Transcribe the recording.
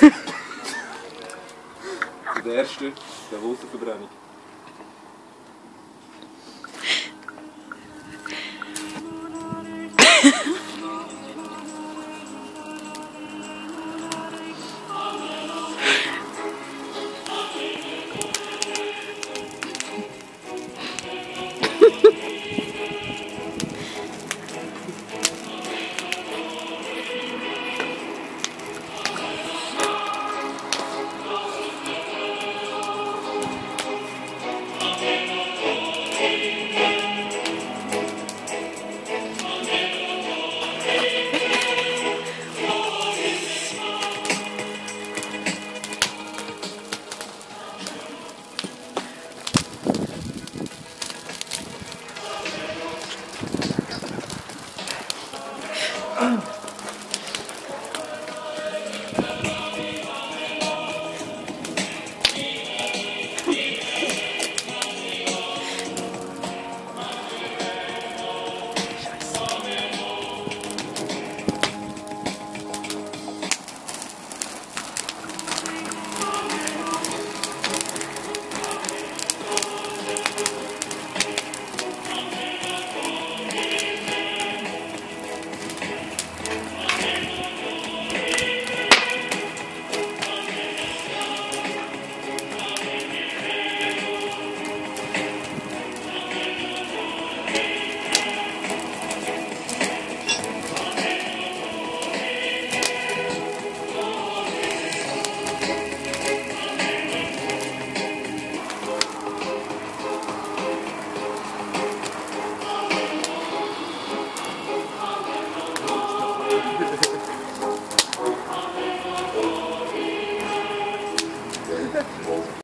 der erste, der Wurzelverbrennung. Oh.